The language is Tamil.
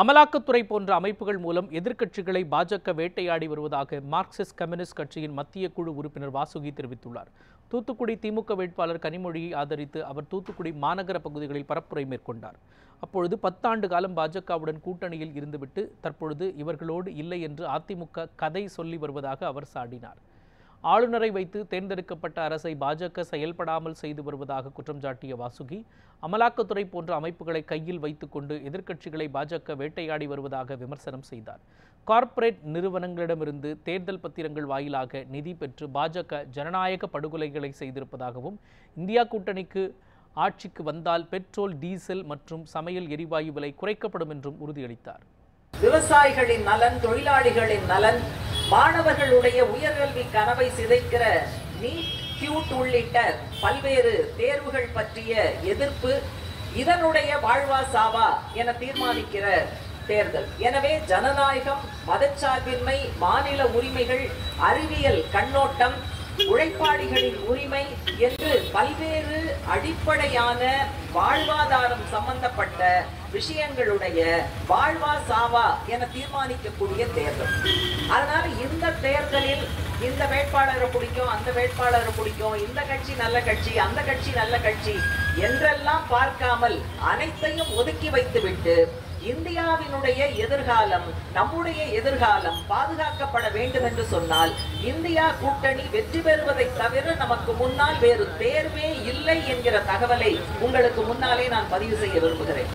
அமலாக்கத்துறை போன்ற அமைப்புகள் மூலம் எதிர்க்கட்சிகளை பாஜக வேட்டையாடி வருவதாக மார்க்சிஸ்ட் கம்யூனிஸ்ட் கட்சியின் மத்திய குழு உறுப்பினர் வாசுகி தெரிவித்துள்ளார். தூத்துக்குடி திமுக வேட்பாளர் கனிமொழியை ஆதரித்து அவர் தூத்துக்குடி மாநகர பகுதிகளில் பரப்புரை மேற்கொண்டார். அப்பொழுது பத்தாண்டு காலம் பாஜகவுடன் கூட்டணியில் இருந்துவிட்டு தற்பொழுது இவர்களோடு இல்லை என்று அதிமுக கதை சொல்லி வருவதாக அவர் சாடினார். ஆளுநரை வைத்து தேர்ந்தெடுக்கப்பட்ட அரசை பாஜக செயல்படாமல் செய்து வருவதாக குற்றம் சாட்டிய வாசுகி அமலாக்கத்துறை போன்ற அமைப்புகளை கையில் வைத்துக்கொண்டு எதிர்க்கட்சிகளை பாஜக வேட்டையாடி வருவதாக விமர்சனம் செய்தார். கார்ப்பரேட் நிறுவனங்களிடமிருந்து தேர்தல் பத்திரங்கள் வாயிலாக நிதி பெற்று பாஜக ஜனநாயக படுகொலைகளை செய்திருப்பதாகவும் இந்தியா கூட்டணிக்கு ஆட்சிக்கு வந்தால் பெட்ரோல் டீசல் மற்றும் சமையல் எரிவாயு விலை குறைக்கப்படும் என்றும் உறுதியளித்தார். விவசாயிகளின் நலன் தொழிலாளிகளின் நலன் மாணவர்களுடைய உயர்கல்வி கனவை சிதைக்கிற நீட் கியூட் உள்ளிட்ட பல்வேறு தேர்வுகள் பற்றிய எதிர்ப்பு இதனுடைய வாழ்வா சாவா என தீர்மானிக்கிற தேர்தல். எனவே ஜனநாயகம் மதச்சார்பின்மை மாநில உரிமைகள் அறிவியல் கண்ணோட்டம் உழைப்பாளிகளின் உரிமை என்று பல்வேறு அடிப்படையான வாழ்வாதாரம் சம்பந்தப்பட்ட விஷயங்களுடைய வாழ்வா சாவா என தீர்மானிக்கக்கூடிய தேர்தல். அதனால இந்த தேர்தலில் இந்த வேட்பாளரை பிடிக்கும் அந்த வேட்பாளரை பிடிக்கும் இந்த கட்சி நல்ல கட்சி அந்த கட்சி நல்ல கட்சி என்றெல்லாம் பார்க்காமல் அனைத்தையும் ஒதுக்கி வைத்துவிட்டு இந்தியாவினுடைய எதிர்காலம் நம்முடைய எதிர்காலம் பாதுகாக்கப்பட வேண்டும் என்று சொன்னால் இந்தியா கூட்டணி வெற்றி பெறுவதை தவிர நமக்கு முன்னால் வேறு தேர்வே இல்லை என்கிற தகவலை உங்களுக்கு முன்னாலே நான் பதிவு செய்ய விரும்புகிறேன்.